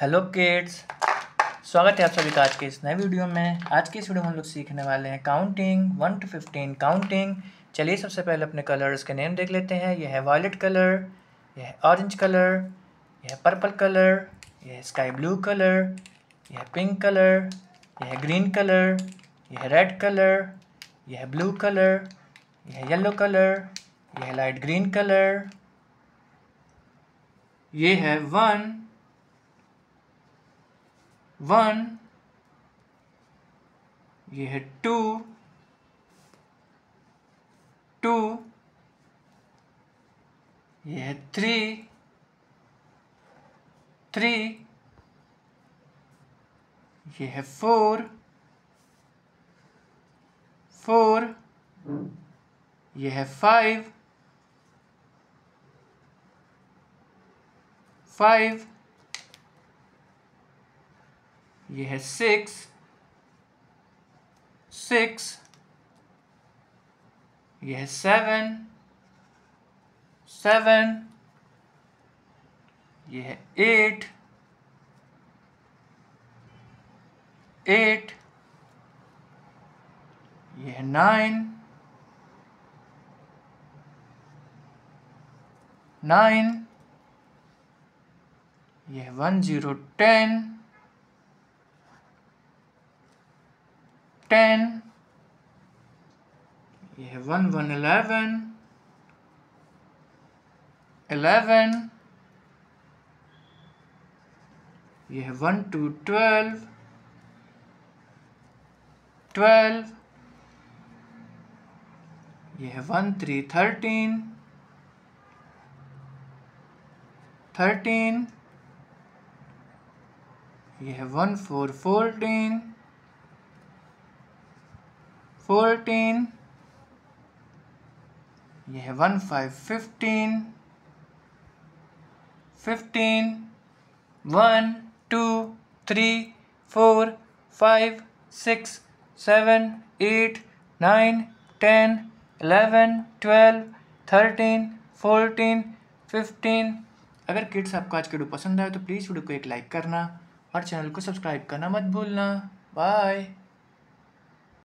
Hello kids स्वागत है आप सभी का आज के इस नए वीडियो में आज की इस वीडियो में हम लोग सीखने वाले हैं counting one to fifteen counting चलिए सबसे पहले अपने कलर्स के नेम देख लेते हैं यह है वायलेट कलर यह है ऑरेंज कलर यह है पर्पल कलर यह है स्काई ब्लू कलर यह है पिंक कलर यह है ग्रीन कलर यह है रेड कलर यह है ब्लू कलर यह है येलो कलर यह है लाइट ग्रीन कलर ये है वन वन, ये है टू टू, ये है थ्री थ्री, ये है फोर फोर, ये है फाइव फाइव ये है सिक्स सिक्स, ये है सेवन सेवन, ये है एट एट, ये है नाइन नाइन, ये है वन ज़ीरो टेन टेन ये है वन वन एलेवन एलेवन ये है वन टू ट्वेल्व ट्वेल्व ये है वन थ्री थर्टीन थर्टीन ये है वन फोर फोर्टीन फोर्टीन ये है one five fifteen fifteen one two three four five six seven eight nine ten eleven twelve thirteen fourteen fifteen अगर kids आपको आज के वीडियो पसंद आए तो प्लीज़ वीडियो को एक लाइक करना और चैनल को सब्सक्राइब करना मत भूलना। बाय